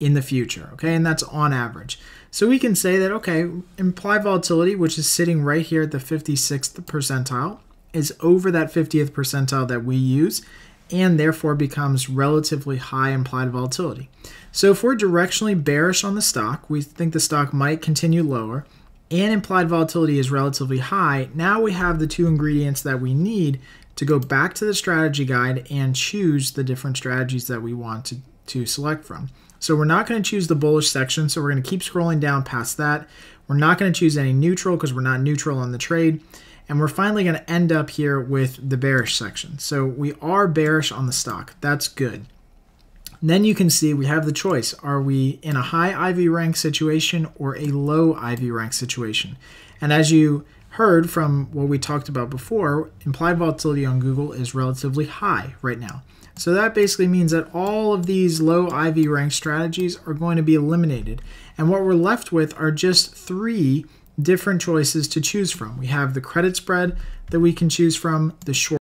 in the future, okay? And that's on average. So we can say that, okay, implied volatility, which is sitting right here at the 56th percentile, is over that 50th percentile that we use and therefore becomes relatively high implied volatility. So if we're directionally bearish on the stock, we think the stock might continue lower, and implied volatility is relatively high, now we have the two ingredients that we need to go back to the strategy guide and choose the different strategies that we want to, to select from. So we're not going to choose the bullish section, so we're going to keep scrolling down past that. We're not going to choose any neutral because we're not neutral on the trade. And we're finally going to end up here with the bearish section. So we are bearish on the stock. That's good. And then you can see we have the choice. Are we in a high IV rank situation or a low IV rank situation? And as you heard from what we talked about before, implied volatility on Google is relatively high right now. So that basically means that all of these low IV rank strategies are going to be eliminated. And what we're left with are just three different choices to choose from. We have the credit spread that we can choose from, the short